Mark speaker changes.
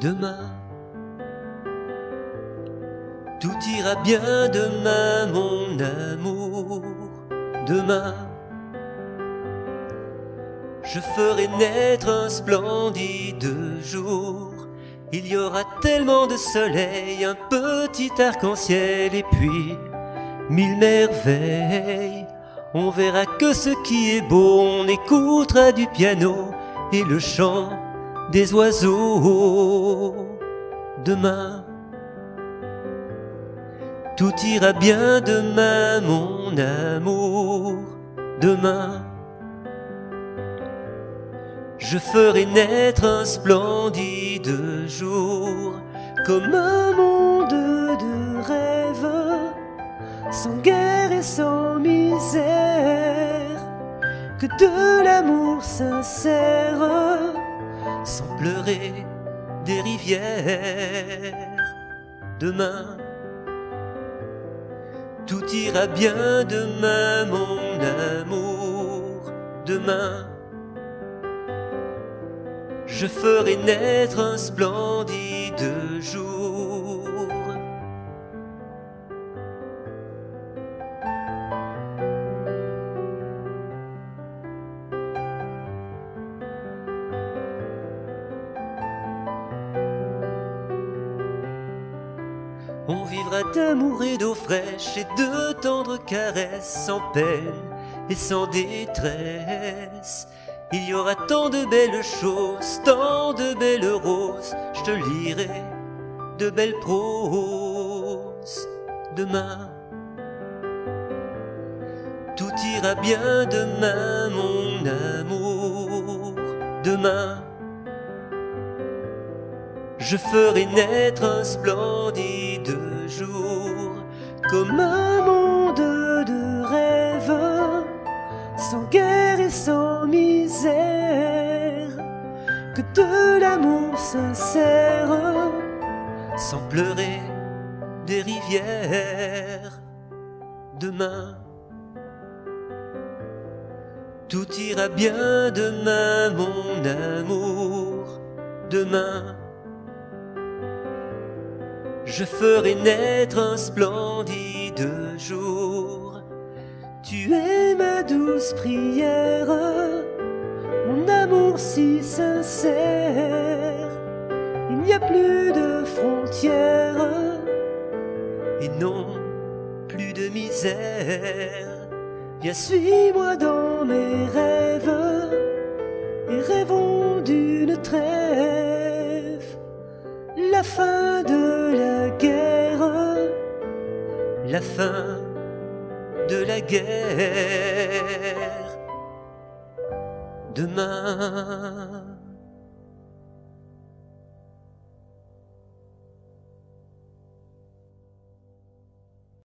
Speaker 1: demain. Tout ira bien demain, mon amour, demain. Je ferai naître un splendide jour. Il y aura tellement de soleil, un petit arc-en-ciel et puis mille merveilles. On verra que ce qui est beau, on écoutera du piano et le chant des oiseaux. Demain, tout ira bien demain, mon amour. Demain, je ferai naître un splendide jour, comme un monde de rêve, sans guerre et sans misère, que de l'amour sincère, pleurer des rivières. Demain, tout ira bien demain, mon amour. Demain, je ferai naître un splendide jour. On vivra d'amour et d'eau fraîche et de tendres caresses sans peine et sans détresse. Il y aura tant de belles choses, tant de belles roses, je te lirai de belles proses demain. Tout ira bien demain, mon amour, demain. Je ferai naître un splendide jour, comme un monde de rêve, sans guerre et sans misère, que de l'amour sincère, sans pleurer des rivières. Demain, tout ira bien demain, mon amour, demain. Je ferai naître un splendide jour. Tu es ma douce prière, mon amour si sincère. Il n'y a plus de frontières et non plus de misère. Viens, suis-moi dans mes rêves et rêvons d'une trêve. La fin la fin de la guerre. Demain.